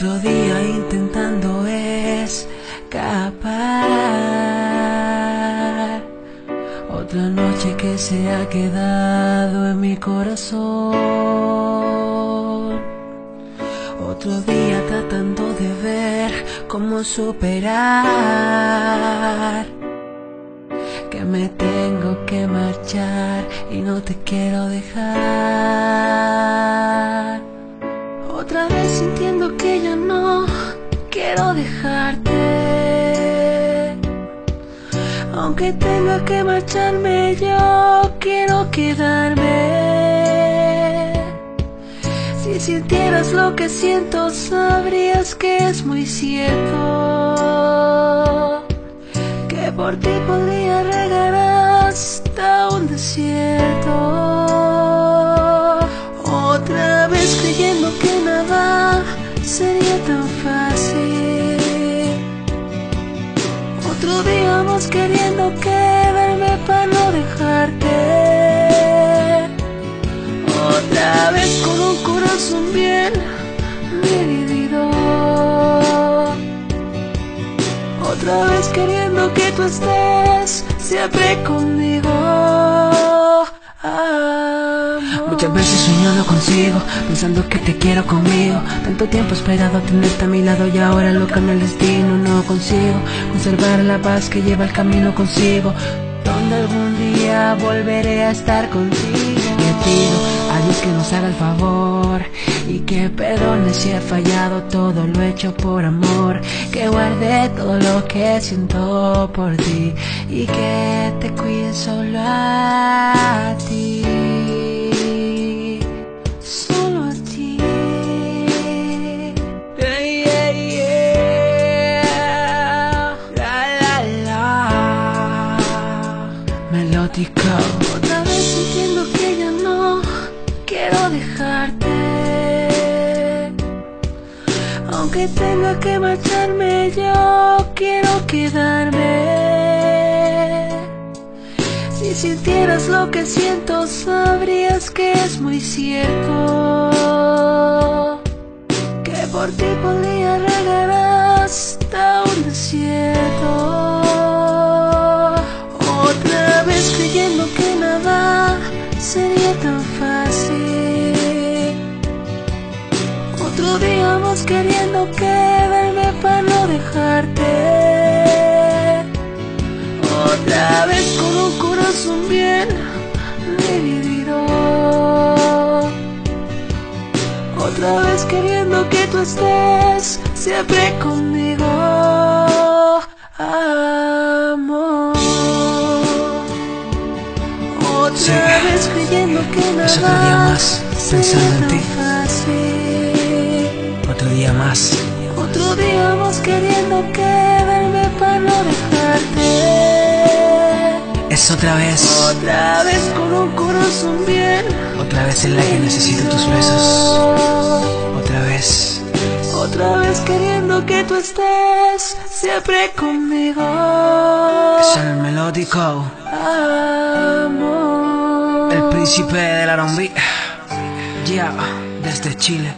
Otro día intentando escapar. Otra noche que se ha quedado en mi corazón. Otro día tratando de ver cómo superar. Que me tengo que marchar y no te quiero dejar. Otra vez quiero dejarte. Aunque tenga que marcharme, yo quiero quedarme. Si sintieras lo que siento, sabrías que es muy cierto. Que por ti podría Otro día más queriendo quedarme para no dejarte. Otra vez con un corazón bien dividido. Otra vez queriendo que tú estés siempre conmigo. Amor. Muchas veces soñado consigo, pensando que te quiero conmigo. Tanto tiempo esperado tenerte a mi lado y ahora lo cambia el destino. No consigo conservar la paz que lleva el camino consigo. Donde algún día volveré a estar contigo. Pido que nos haga el favor y que perdone si he fallado. Todo lo hecho por amor. Que guarde todo lo que siento por ti y que te cuide solo a ti. Solo a ti. Quiero dejarte. Aunque tenga que marcharme, yo quiero quedarme. Si sintieras lo que siento, sabrías que es muy cierto. Que por ti podría Más queriendo quedarme para no dejarte. Otra vez con un corazón bien dividido. Otra vez queriendo que tú estés siempre conmigo. Amor. Otra vez creyendo que Es otro día nada más pensando en ti. fácil. Día más. Otro día más queriendo quedarme para no dejarte. Es otra vez. Otra vez con un corazón bien. Otra vez en la que necesito tus besos. Otra vez. Otra vez queriendo que tú estés siempre conmigo. Es el melódico. Amor. El príncipe del R&B. Ya, desde Chile.